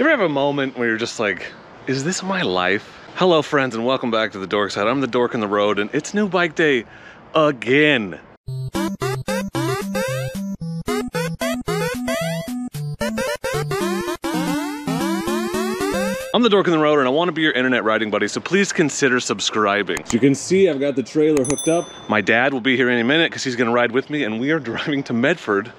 You ever have a moment where you're just like, is this my life? Hello friends and welcome back to the Dork Side. I'm the Dork in the Road and it's new bike day again. I'm the Dork in the Road and I want to be your internet riding buddy, so please consider subscribing. As you can see, I've got the trailer hooked up. My dad will be here any minute because he's gonna ride with me and we are driving to Medford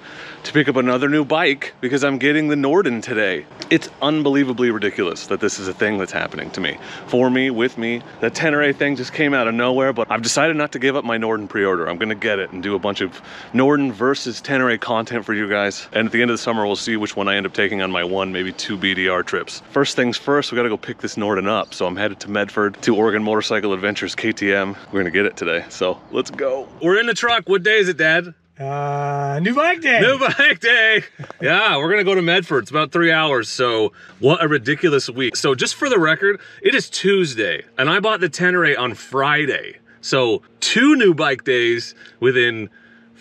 to pick up another new bike because I'm getting the Norden today. It's unbelievably ridiculous that this is a thing that's happening to me. For me, with me. The Tenere thing just came out of nowhere, but I've decided not to give up my Norden pre-order. I'm gonna get it and do a bunch of Norden versus Tenere content for you guys. And at the end of the summer, we'll see which one I end up taking on my one, maybe two BDR trips. First things first, we gotta go pick this Norden up. So I'm headed to Medford to Oregon Motorcycle Adventures KTM. We're gonna get it today, so let's go. We're in the truck. What day is it, Dad? Uh, new bike day. New bike day. Yeah, we're gonna go to Medford. It's about three hours. So what a ridiculous week. So just for the record, it is Tuesday and I bought the Tenere on Friday. So two new bike days within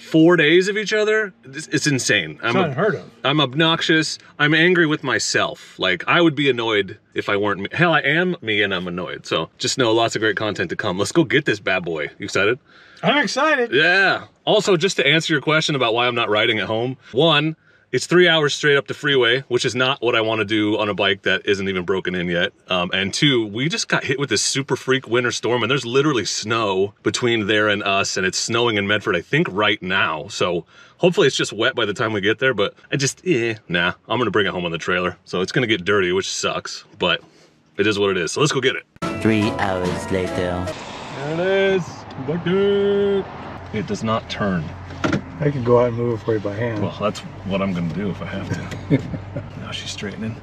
four days of each other. It's, it's insane. I'm It's unheard of. I'm obnoxious. I'm angry with myself. Like I would be annoyed if I weren't me. Hell, I am me and I'm annoyed. So just know lots of great content to come. Let's go get this bad boy. You excited? I'm excited. Yeah. Also, just to answer your question about why I'm not riding at home, one, it's three hours straight up the freeway, which is not what I want to do on a bike that isn't even broken in yet. Um, and two, we just got hit with this super freak winter storm, and there's literally snow between there and us, and it's snowing in Medford, I think, right now. So hopefully it's just wet by the time we get there, but I just, eh, nah, I'm gonna bring it home on the trailer. So it's gonna get dirty, which sucks, but it is what it is. So let's go get it. Three hours later. There it is. Bike day. It does not turn. I could go out and move it for you by hand. Well, that's what I'm gonna do if I have to. now she's straightening.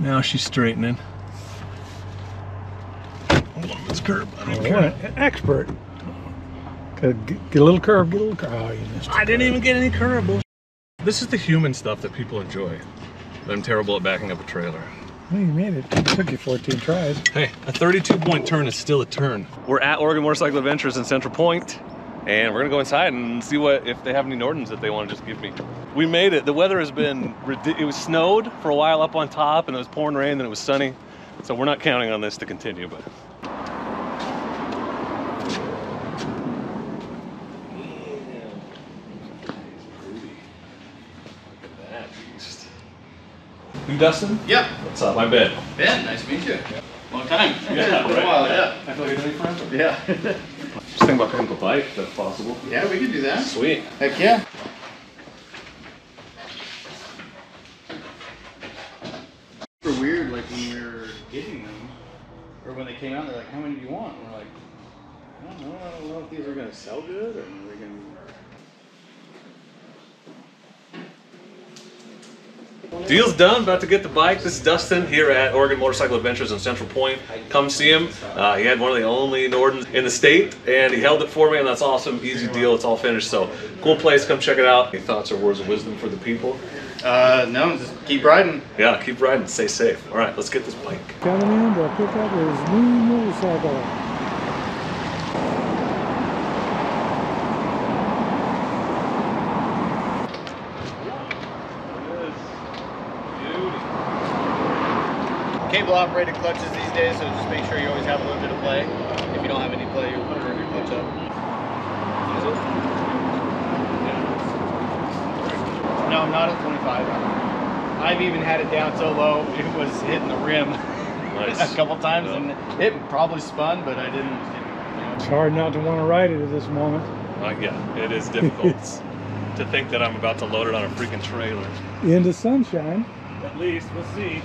Now she's straightening. Hold on this curb. I don't Well, care. an expert. Get, get a little curve, get a little curve. Oh, you missed it. I didn't even get any curb. This is the human stuff that people enjoy. But I'm terrible at backing up a trailer. Well, you made it. It took you 14 tries. Hey, a 32 point turn is still a turn. We're at Oregon Motorcycle Adventures in Central Point, and we're gonna go inside and see what if they have any Nordens that they want to just give me. We made it. The weather has been it was snowed for a while up on top, and it was pouring rain, then it was sunny. So we're not counting on this to continue, but. You Dustin? Yep. What's up? My bed. Ben, nice to meet you. Long time. Yeah, Been a while, yeah. I feel like it's forever. Yeah. Just think about picking up a bike if that's possible. yeah, we can do that. Sweet. Heck yeah. Super weird, like when we were getting them, or when they came out, they're like, "How many do you want?" And we're like, "I don't know. I don't know if these are gonna sell good, or are they gonna." Deal's done. About to get the bike. This is Dustin here at Oregon Motorcycle Adventures in Central Point. Come see him. Uh, he had one of the only Nordens in the state, and he held it for me, and that's awesome. Easy deal. It's all finished. So cool place. Come check it out. Any thoughts or words of wisdom for the people? Uh, no, just keep riding. Yeah, keep riding. Stay safe. All right, let's get this bike. Coming in to pick up his new motorcycle. Operated clutches these days, so just make sure you always have a little bit of play. If you don't have any play, you'll curve your clutch up. No, I'm not at 25. I've even had it down so low it was hitting the rim Nice. a couple times, Yeah. and it probably spun, but I didn't. You know, It's hard not to want to ride it at this moment. Uh, yeah, it is difficult to think that I'm about to load it on a freaking trailer. Into sunshine. At least we'll see.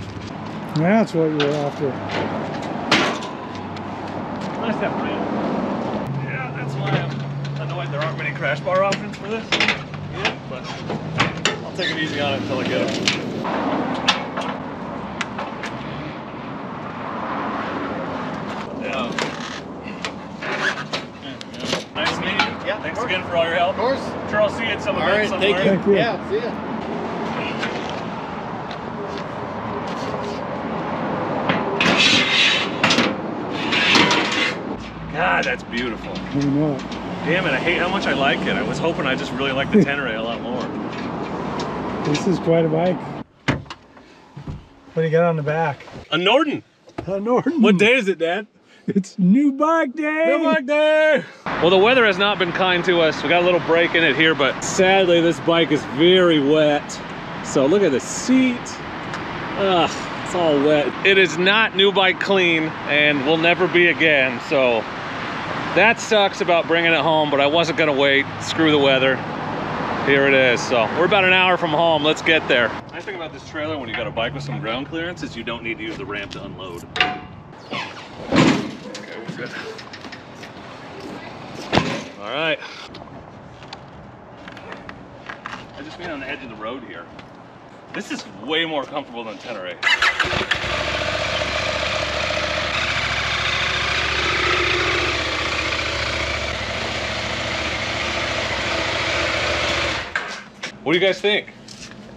That's what you're after. Nice to have rim. Yeah, that's why I'm annoyed there aren't many crash bar options for this. Yeah, but I'll take it easy on it until I get it. Yeah. Nice to meet you. Yeah, Thanks again for all your help. Of course. Sure, I'll see you at some All event right, somewhere. Thank you. Yeah, see ya. God, that's beautiful. You know. Damn it, I hate how much I like it. I was hoping I just really liked the Tenere a lot more. This is quite a bike. What do you got on the back? A Norden. A Norton. What day is it, Dad? It's new bike day. New bike day. Well, the weather has not been kind to us. We got a little break in it here, but sadly, this bike is very wet. So look at the seat. Ugh, it's all wet. It is not new bike clean and will never be again. So that sucks about bringing it home, but I wasn't gonna wait. Screw the weather. Here it is. So we're about an hour from home. Let's get there. Nice thing about this trailer when you got a bike with some ground clearance is you don't need to use the ramp to unload. Okay, we're good. All right. I just mean on the edge of the road here. This is way more comfortable than Tenere. What do you guys think?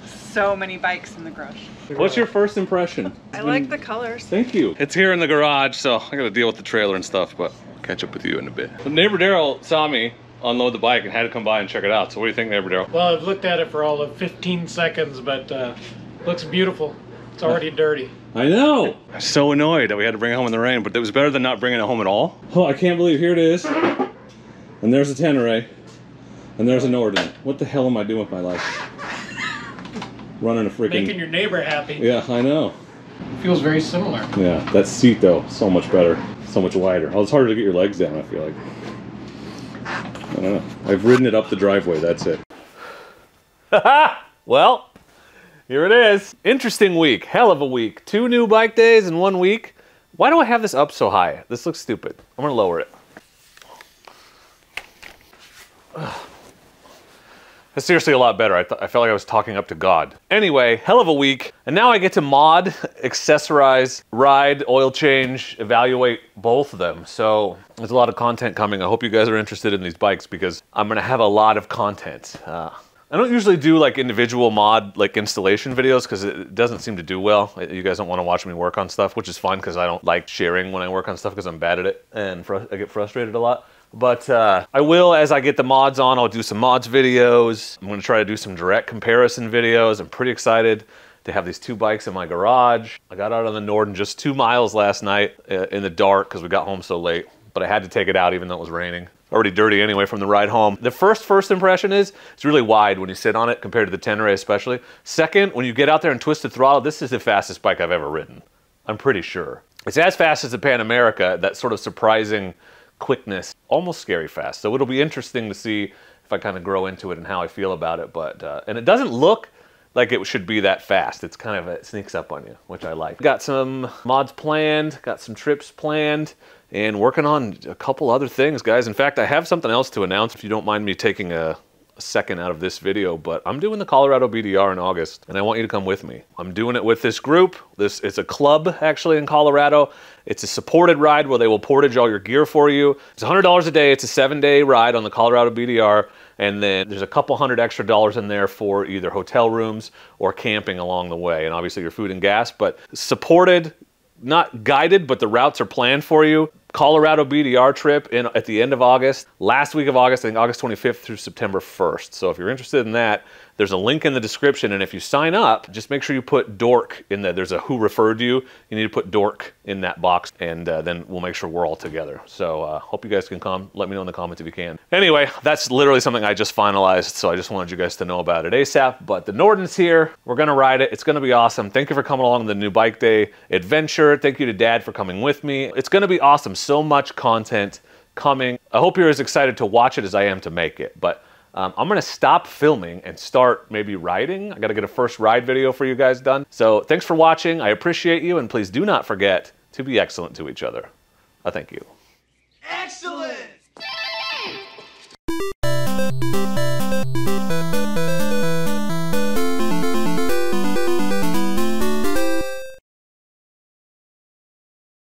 So many bikes in the garage. What's your first impression? I like the colors. Thank you. It's here in the garage, so I gotta deal with the trailer and stuff, but I'll catch up with you in a bit. Neighbor Daryl saw me unload the bike and had to come by and check it out. So what do you think, Neighbor Daryl? Well, I've looked at it for all of 15 seconds, but uh, looks beautiful. It's already dirty. I know. I'm so annoyed that we had to bring it home in the rain, but it was better than not bringing it home at all. Oh, I can't believe here it is. And there's a Tenere. And there's a Norden. What the hell am I doing with my life? Running a freaking. Making your neighbor happy. Yeah, I know. Feels very similar. Yeah, that seat though, so much better, so much wider. Oh, it's harder to get your legs down. I feel like. I don't know. I've ridden it up the driveway. That's it. well, here it is. Interesting week. Hell of a week. Two new bike days in one week. Why do I have this up so high? This looks stupid. I'm gonna lower it. That's seriously a lot better. I, I felt like I was talking up to God. Anyway, hell of a week. And now I get to mod, accessorize, ride, oil change, evaluate both of them. So there's a lot of content coming. I hope you guys are interested in these bikes because I'm gonna have a lot of content. Uh, I don't usually do like individual mod like installation videos because it doesn't seem to do well. You guys don't want to watch me work on stuff, which is fine because I don't like sharing when I work on stuff because I'm bad at it and I get frustrated a lot. But uh, I will, as I get the mods on, I'll do some mods videos. I'm gonna try to do some direct comparison videos. I'm pretty excited to have these two bikes in my garage. I got out on the Norden just two miles last night uh, in the dark because we got home so late. But I had to take it out even though it was raining. Already dirty anyway from the ride home. The first first impression is it's really wide when you sit on it compared to the Tenere especially. Second, when you get out there and twist the throttle, this is the fastest bike I've ever ridden. I'm pretty sure. It's as fast as the Pan America, that sort of surprising quickness, almost scary fast. So it'll be interesting to see if I kind of grow into it and how I feel about it. But uh, and it doesn't look like it should be that fast. It's kind of it sneaks up on you, which I like. Got some mods planned, got some trips planned, and working on a couple other things, guys. In fact, I have something else to announce. If you don't mind me taking a a second out of this video, but I'm doing the Colorado BDR in August, and I want you to come with me. I'm doing it with this group. This it's a club actually in Colorado. It's a supported ride where they will portage all your gear for you. It's $100 a day. It's a seven-day ride on the Colorado BDR, and then there's a couple hundred extra dollars in there for either hotel rooms or camping along the way, and obviously your food and gas. But supported, not guided, but the routes are planned for you. Colorado BDR trip in at the end of August, last week of August, I think August 25th through September 1st. So if you're interested in that, there's a link in the description, and if you sign up, just make sure you put Dork in there. There's a who referred you. You need to put Dork in that box, and uh, then we'll make sure we're all together. So uh, hope you guys can come. Let me know in the comments if you can. Anyway, that's literally something I just finalized, so I just wanted you guys to know about it ASAP. But the Norden's here. We're gonna ride it. It's gonna be awesome. Thank you for coming along on the new bike day adventure. Thank you to Dad for coming with me. It's gonna be awesome. So much content coming. I hope you're as excited to watch it as I am to make it. But um, I'm gonna stop filming and start maybe riding. I gotta get a first ride video for you guys done. So thanks for watching. I appreciate you, and please do not forget to be excellent to each other. I thank you. Excellent!